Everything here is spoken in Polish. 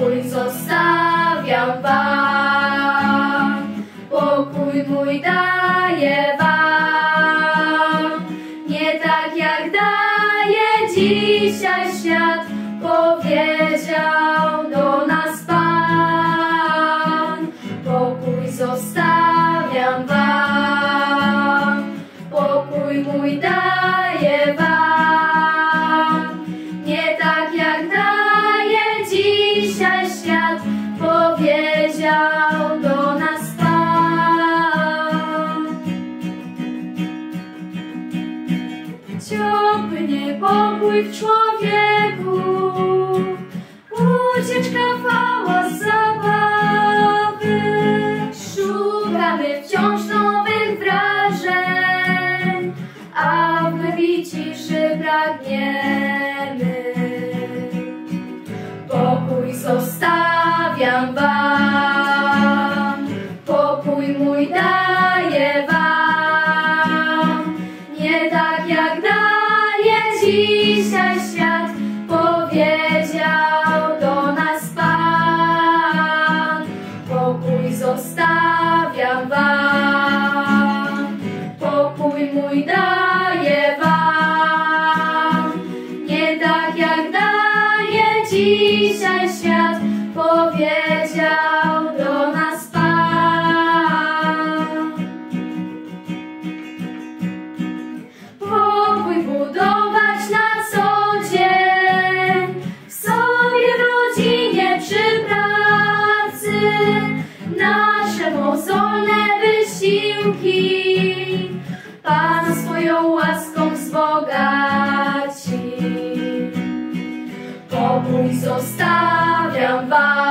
Pokój zostawiam wam, pokój mój daję wam. Nie tak jak daje dzisiaj świat, powiedział do nas Ciągły niepokój w człowieku, ucieczka, hałas, zabawy. Szukamy wciąż nowych wrażeń, a w głębi ciszy pragniemy. Pokój zostawiam wam, pokój mój daję wam. Pokój mój daję wam. Nie tak jak daje dzisiaj świat, powiedział do nas Pan. Pokój budować na co dzień, w sobie, w rodzinie, przy pracy, nasze wzbogaci. Pokój zostawiam wam.